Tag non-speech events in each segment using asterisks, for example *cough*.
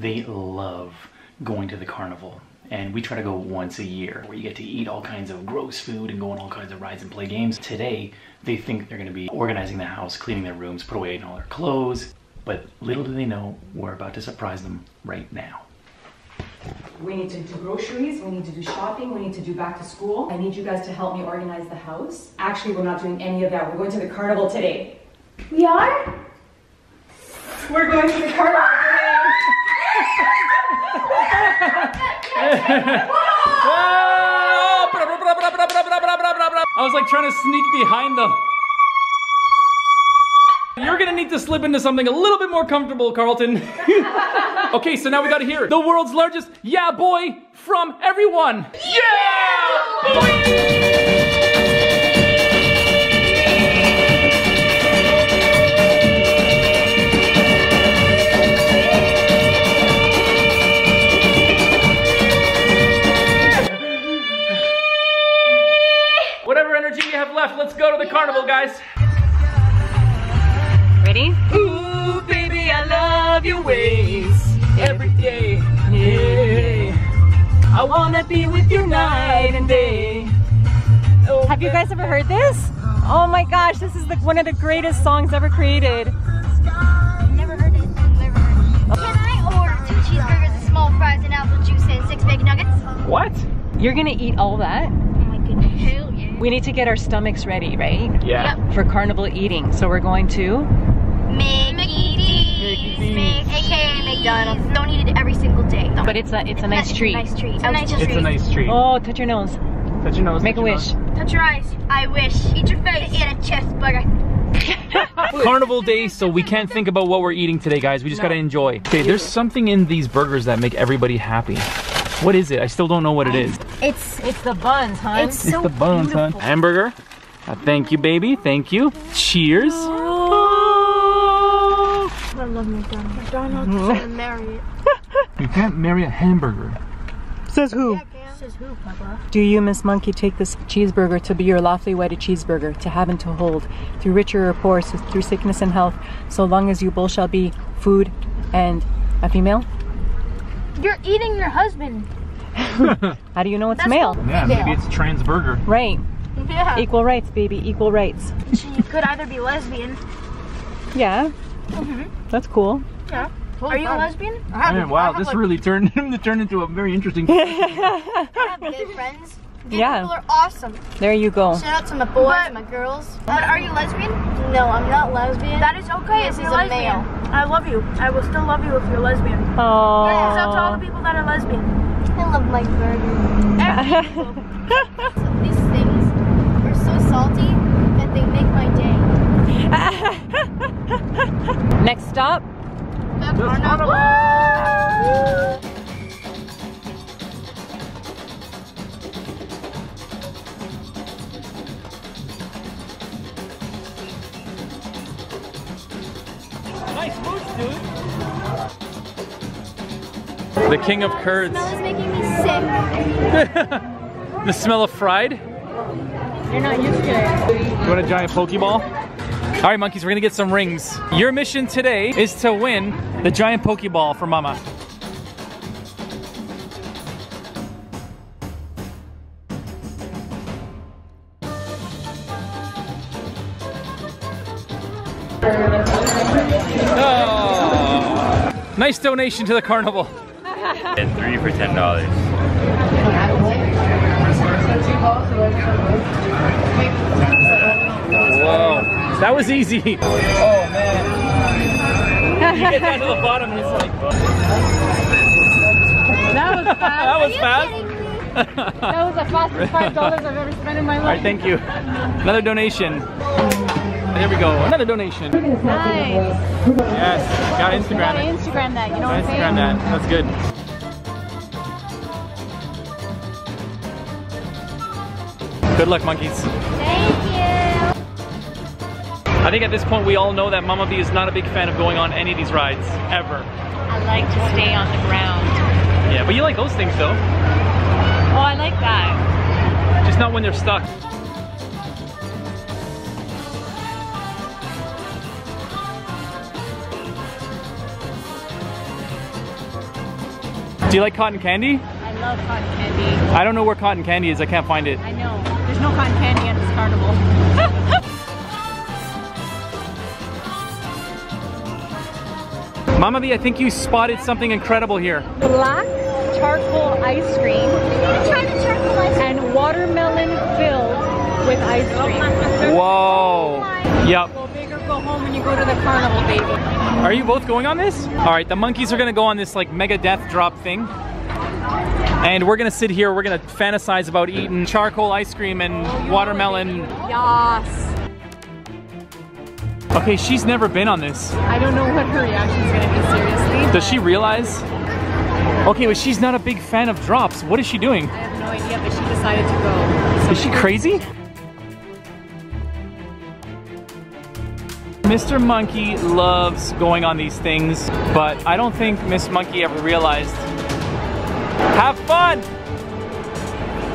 they love going to the carnival. And we try to go once a year where you get to eat all kinds of gross food and go on all kinds of rides and play games. Today, they think they're gonna be organizing the house, cleaning their rooms, put away all their clothes. But little do they know, we're about to surprise them right now. We need to do groceries, we need to do shopping, we need to do back to school. I need you guys to help me organize the house. Actually, we're not doing any of that. We're going to the carnival today. We are? We're going to the carnival today. *laughs* I was like trying to sneak behind them. You're gonna need to slip into something a little bit more comfortable, Carlton. *laughs* okay, so now we gotta hear the world's largest yeah boy from everyone. Yeah boy! Left, let's go to the carnival, guys. Ready? Ooh, baby, I love your ways every day. Yeah. I wanna be with you night and day. Oh, Have you guys ever heard this? Oh my gosh, this is the, one of the greatest songs ever created. Never heard it. Never heard it. Can I order two cheeseburgers, a small fries, and apple juice, and six bacon nuggets? What? You're gonna eat all that? We need to get our stomachs ready, right? Yeah. Yep. For carnival eating. So we're going to Mickey D's. D's. AKA McDonald's. Don't eat it every single day. Don't. But it's a it's a nice It's treat. Nice treat. It's a nice It's treat. a nice treat. Oh, touch your nose. Touch your nose. Make a wish. nose. Touch your eyes. I wish. Eat your face. Eat a cheeseburger. *laughs* Carnival day, so we can't think about what we're eating today, guys. We just gotta enjoy. Okay, there's something in these burgers that make everybody happy. What is it? I still don't know what it is. It's It's the buns, huh? it's so the buns, huh? Hamburger. Uh, thank you, baby. Thank you. Cheers. I love McDonald's. McDonald's. I'm gonna marry it. *laughs* You can't marry a hamburger. Says who? Says who, Papa? Do you, Miss Monkey, take this cheeseburger to be your lawfully wedded cheeseburger, to have and to hold, through richer or poor, so through sickness and health, so long as you both shall be food and a female? You're eating your husband. *laughs* How do you know it's That's male? Yeah, maybe maybe it's trans burger. Right. Yeah. Equal rights, baby. Equal rights. You could either be lesbian. Yeah. Mhm. That's cool. Yeah. Are you a lesbian? Man, wow, this really turned *laughs* turned into a very interesting. *laughs* I have good friends. Good Yeah. people are awesome. There you go. Shout out to my boys and my girls. But are you lesbian? No, I'm not lesbian. That is okay This if is you're a lesbian. male. I love you. I will still love you if you're lesbian. Oh. Shout out to all the people that are lesbian. I love my burger. *laughs* These things are so salty that they make my day. *laughs* Next stop. Nice moves, dude. The king of curds. Smell is making me sick. *laughs* the smell of fried. You're not used to it. You want a giant Pokeball? All right, monkeys, we're gonna get some rings. Your mission today is to win the giant Pokeball for Mama. Oh, nice donation to the carnival. And three for ten dollars. Whoa, that was easy. Oh man. You get down to the bottom and it's like, That was *laughs* fast. that was fast. That was the fastest five dollars I've ever spent in my life. All right, life. thank you. Another donation. There we go. Another donation. Nice. Yes, got Instagram gotta. Instagram that. You know what I'm Instagram that. That's good. Good luck, monkeys. Thank you. I think at this point we all know that Mama Bee is not a big fan of going on any of these rides ever. I like to stay on the ground. Yeah, but you like those things though. Oh, I like that. Just not when they're stuck. Do you like cotton candy? I love cotton candy. I don't know where cotton candy is. I can't find it. I know. There's no cotton candy at this carnival. *laughs* Mama Bee, I think you spotted something incredible here. Black charcoal ice cream Try the charcoal ice cream. and watermelon filled with ice cream. Whoa. Oh yep. When you go to the carnival, baby. Are you both going on this? All right, the monkeys are gonna go on this like mega death drop thing. And we're gonna sit here, we're gonna fantasize about eating charcoal ice cream and watermelon. Yas. Okay, she's never been on this. I don't know what her reaction's gonna be, seriously. Does she realize? Okay, but she's not a big fan of drops. What is she doing? I have no idea, but she decided to go. So Is she crazy? Mr. Monkey loves going on these things, but I don't think Miss Monkey ever realized. Have fun!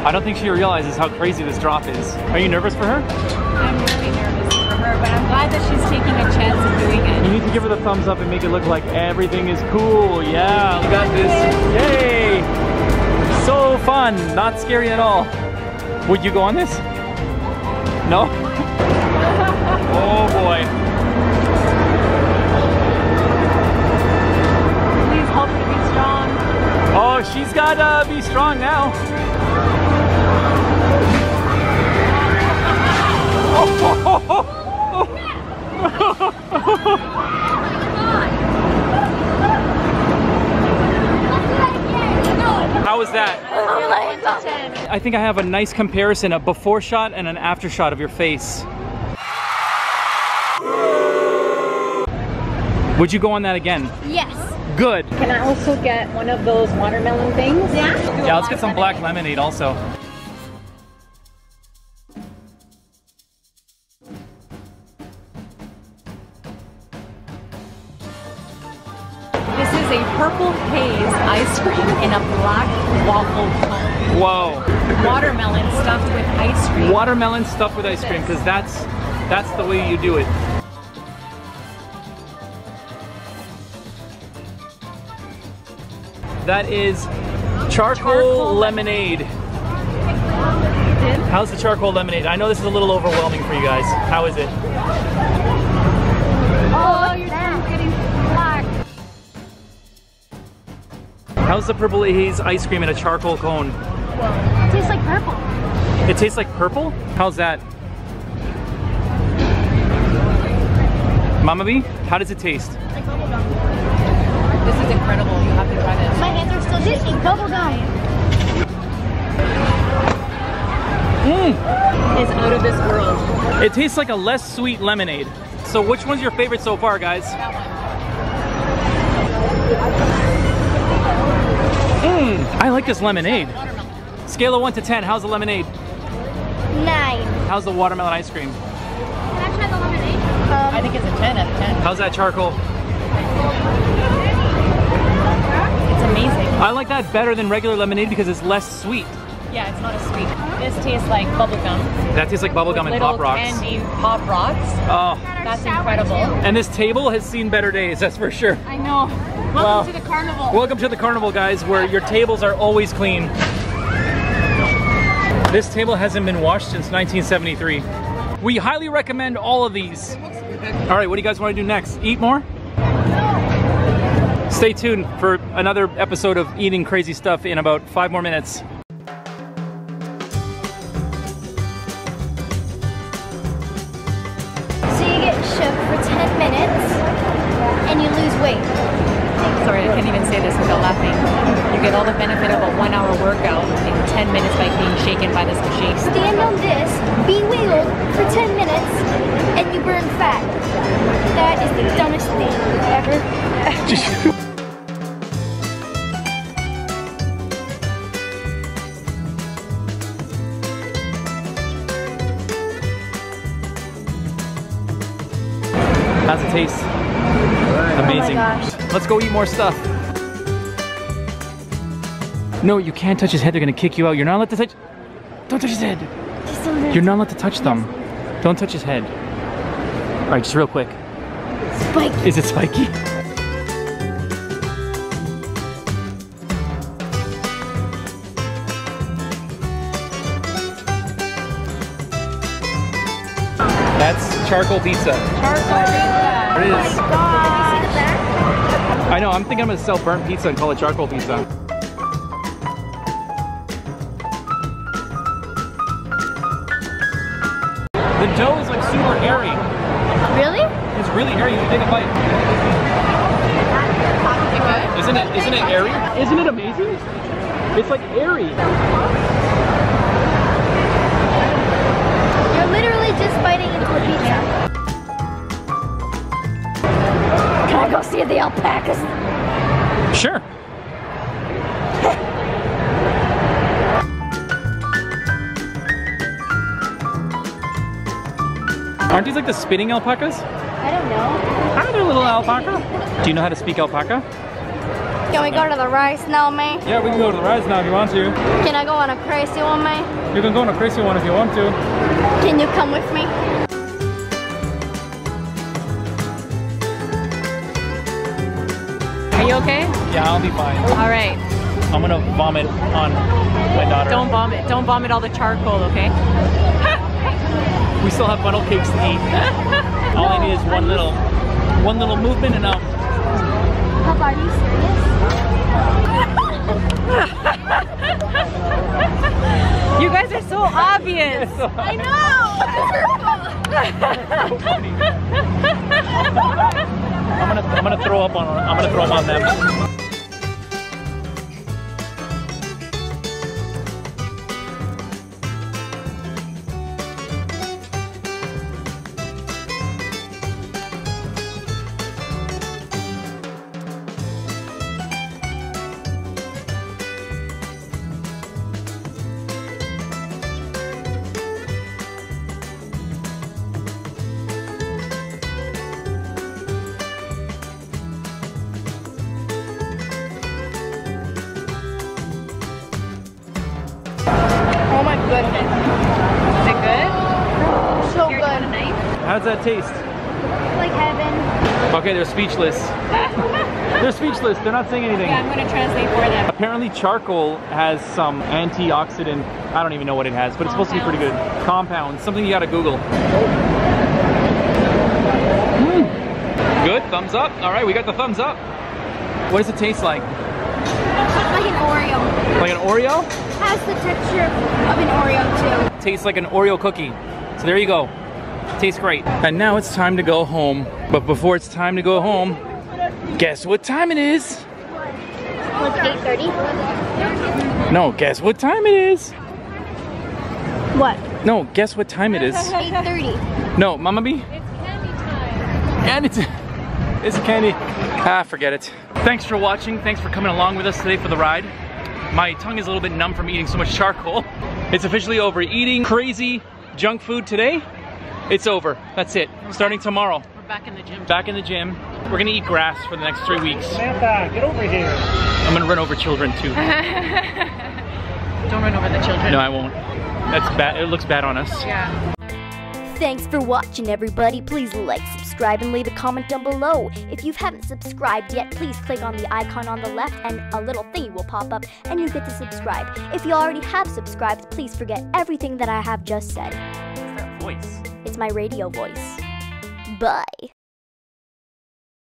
I don't think she realizes how crazy this drop is. Are you nervous for her? I'm really nervous for her, but I'm glad that she's taking a chance of doing it. You need to give her the thumbs up and make it look like everything is cool. Yeah, you got this. Yay! So fun, not scary at all. Would you go on this? No? *laughs* oh Gotta uh, be strong now. How was that? I think I have a nice comparison, a before shot and an after shot of your face. Would you go on that again? Yes. Good. Can I also get one of those watermelon things? Yeah. Yeah, let's get some black lemonade also. This is a purple haze ice cream in a black waffle cone. Whoa. Watermelon stuffed with ice cream. Watermelon stuffed with ice cream, because that's that's the way you do it. That is charcoal, Charcoal lemonade. How's the charcoal lemonade? I know this is a little overwhelming for you guys. How is it? Oh, you're getting black. How's the purple haze ice cream in a charcoal cone? It tastes like purple. It tastes like purple? How's that? Mama Bee, how does it taste? Like bubblegum. This is incredible. You have to try this. My hands are still shaking. Bubblegum. Mmm, It's out of this world. it tastes like a less sweet lemonade. So which one's your favorite so far, guys? Mmm, I like this lemonade. Scale of 1 to 10, how's the lemonade? Nine. How's the watermelon ice cream? Can I try the lemonade? I think it's a 10 out of 10. How's that charcoal? Amazing. I like that better than regular lemonade because it's less sweet. Yeah, it's not as sweet. This tastes like bubblegum. That tastes like bubblegum and Pop Rocks. candy pop rocks. Oh, That's incredible. and this table has seen better days, that's for sure. I know. Welcome Wow. to the carnival. Welcome to the carnival, guys, where your tables are always clean. This table hasn't been washed since 1973. We highly recommend all of these. All right, what do you guys want to do next? Eat more? Stay tuned for another episode of Eating Crazy Stuff in about five more minutes. So you lose weight. Sorry, I can't even say this without laughing. You get shook for 10 How's it taste? Amazing. Oh gosh. Let's go eat more stuff. No, you can't touch his head. They're gonna kick you out. You're not allowed to touch. Don't touch his head. Just a little You're not allowed to touch them. Don't touch his head. All right, just real quick. spike. Is it spiky? Charcoal pizza. Charcoal pizza. It is. See the back? I know, I'm thinking I'm gonna sell burnt pizza and call it charcoal pizza. The dough is like super airy. Really? It's really airy. You can take a bite. Isn't it? Isn't it airy? Isn't it amazing? It's like airy. You're literally just biting into a pizza. Can I go see the alpacas? Sure. Aren't these like the spinning alpacas? I don't know. Ah, Hi there, little alpaca. Do you know how to speak alpaca? Can we go to the rice now, man? Yeah, we can go to the rides now if you want to. Can I go on a crazy one, man? You can go on a crazy one if you want to. Can you come with me? Are you okay? Yeah, I'll be fine. All right. I'm gonna vomit on my daughter. Don't vomit. Don't vomit all the charcoal, okay? *laughs* We still have funnel cakes to eat. *laughs* All I need is one little, one little movement and um, Papa, are you serious? *laughs* You guys are so obvious. *laughs* I know! I'm gonna, I'm gonna throw up on, I'm gonna throw up on them. Goodness. Is it good? So Here, good. do you want a knife? How's that taste? Like heaven. Okay, they're speechless. *laughs* they're speechless. They're not saying anything. Yeah, I'm gonna translate for them. Apparently charcoal has some antioxidant, I don't even know what it has, but it's supposed to be pretty good. Compounds, something you gotta Google. Mm. Good, thumbs up. All right, we got the thumbs up. What does it taste like? Like an Oreo. Like an Oreo? Has the texture of an Oreo too. Tastes like an Oreo cookie. So there you go. Tastes great. And now it's time to go home. But before it's time to go home, guess what time it is? Like 8.30? No, guess what time it is? What? No, guess what time it is? *laughs* 8.30. No, Mama Bee? It's candy time. And it's, it's candy. Ah, forget it. Thanks for watching. Thanks for coming along with us today for the ride. My tongue is a little bit numb from eating so much charcoal. It's officially over. Eating crazy junk food today, it's over. That's it. Starting tomorrow. We're back in the gym. Back in the gym. We're gonna eat grass for the next three weeks. Samantha, get over here. I'm gonna run over children too. *laughs* Don't run over the children. No, I won't. That's bad. It looks bad on us. Yeah. Thanks for watching, everybody. Please like, subscribe, and leave a comment down below. If you haven't subscribed yet, please click on the icon on the left and a little thingy will pop up and you get to subscribe. If you already have subscribed, please forget everything that I have just said. What's that voice? It's my radio voice. Bye.